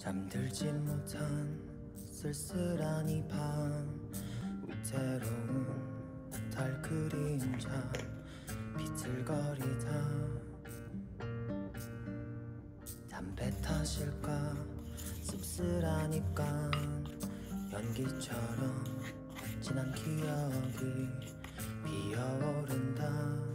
잠들지 못한 쓸쓸한 이밤 위태로운 달 그림자 비틀거리다. 담배 타실까? 씁쓸하니까. 연기처럼 진한 기억이 비어오른다.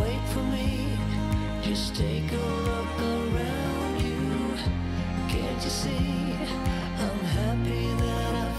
Wait for me. Just take a look around you. Can't you see? I'm happy that I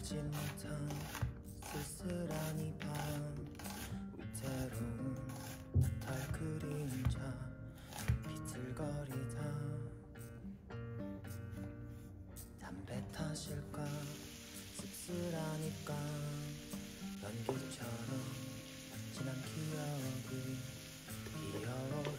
잠들지 못한 쓸쓸한 이밤. 위태로운 달 그림자 비틀거리다. 담배 탓일까? 씁쓸하니까. 연기처럼 지난 기억이 피어오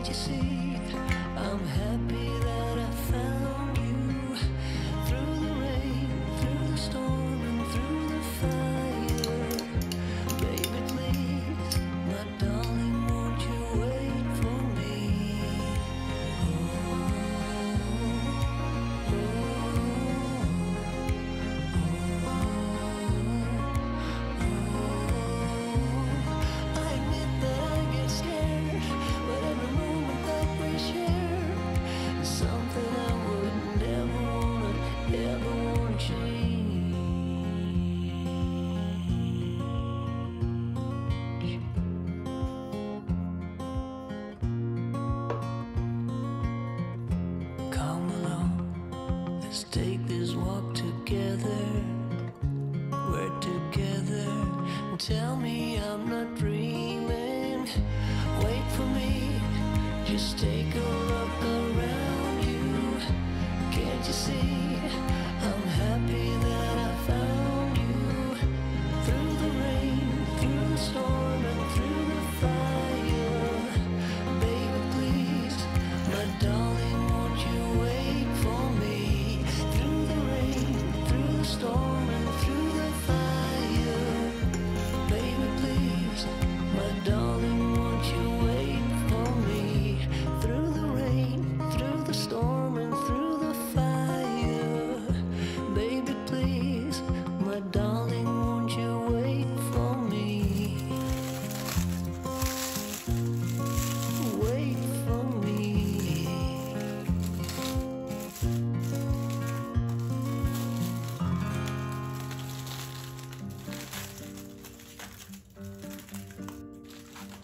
Can't you see I'm happy?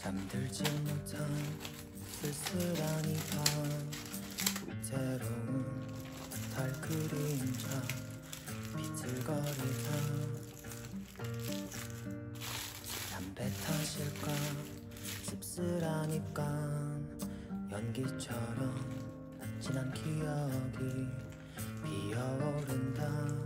잠들지 못한 쓸쓸한 이밤. 새로운 달 그림자 빛을 거리다 담배 타실까? 씁쓸한 입간 연기처럼 진한 기억이 피어오른다.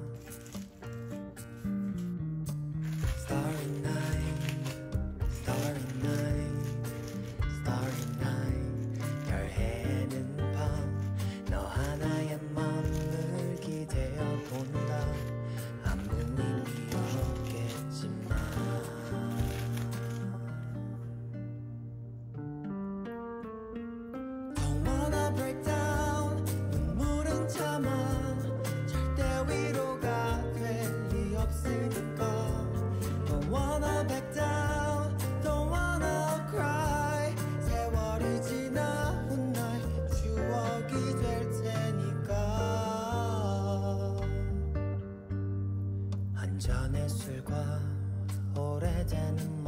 pretend